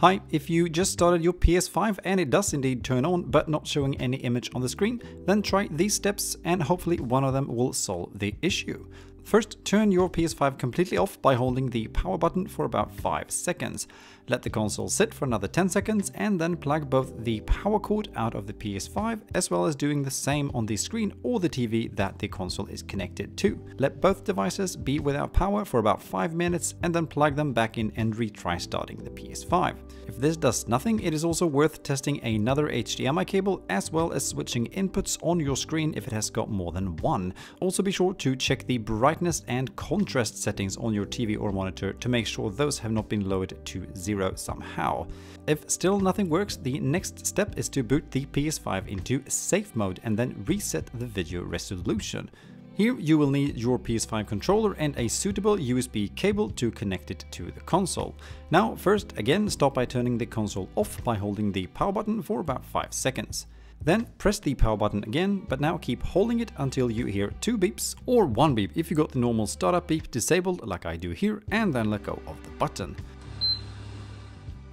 Hi, if you just started your PS5 and it does indeed turn on but not showing any image on the screen, then try these steps and hopefully one of them will solve the issue. First, turn your PS5 completely off by holding the power button for about 5 seconds. Let the console sit for another 10 seconds and then plug both the power cord out of the PS5 as well as doing the same on the screen or the TV that the console is connected to. Let both devices be without power for about 5 minutes and then plug them back in and retry starting the PS5. If this does nothing, it is also worth testing another HDMI cable as well as switching inputs on your screen if it has got more than one. Also be sure to check the brightness and contrast settings on your TV or monitor to make sure those have not been lowered to zero somehow. If still nothing works, the next step is to boot the PS5 into safe mode and then reset the video resolution. Here you will need your PS5 controller and a suitable USB cable to connect it to the console. Now first again start by turning the console off by holding the power button for about 5 seconds. Then press the power button again, but now keep holding it until you hear two beeps or one beep if you got the normal startup beep disabled like I do here and then let go of the button.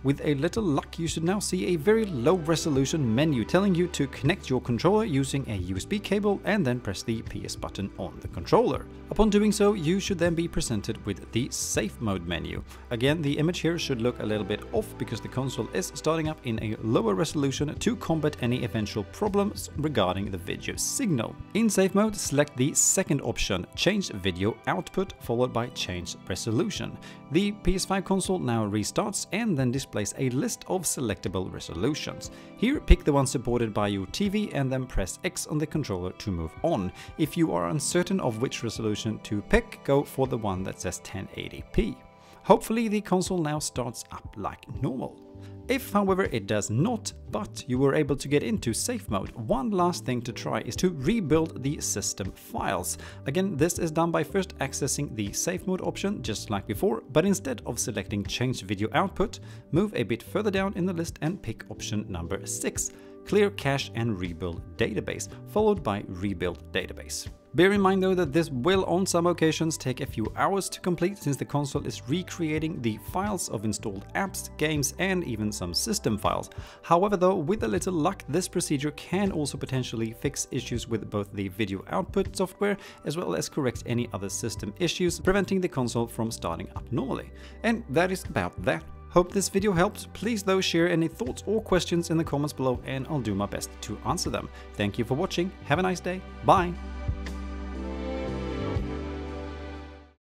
With a little luck, you should now see a very low resolution menu telling you to connect your controller using a USB cable and then press the PS button on the controller. Upon doing so, you should then be presented with the safe mode menu. Again, the image here should look a little bit off because the console is starting up in a lower resolution to combat any eventual problems regarding the video signal. In safe mode, select the second option, change video output, followed by change resolution. The PS5 console now restarts and then displays displays a list of selectable resolutions. Here, pick the one supported by your TV and then press X on the controller to move on. If you are uncertain of which resolution to pick, go for the one that says 1080p. Hopefully the console now starts up like normal. If, however, it does not, but you were able to get into safe mode, one last thing to try is to rebuild the system files. Again, this is done by first accessing the safe mode option just like before, but instead of selecting change video output, move a bit further down in the list and pick option number 6, clear cache and rebuild database, followed by rebuild database. Bear in mind though that this will on some occasions take a few hours to complete since the console is recreating the files of installed apps, games and even some system files. However though, with a little luck, this procedure can also potentially fix issues with both the video output software as well as correct any other system issues, preventing the console from starting up normally. And that is about that. Hope this video helped. Please though share any thoughts or questions in the comments below and I'll do my best to answer them. Thank you for watching, have a nice day, bye!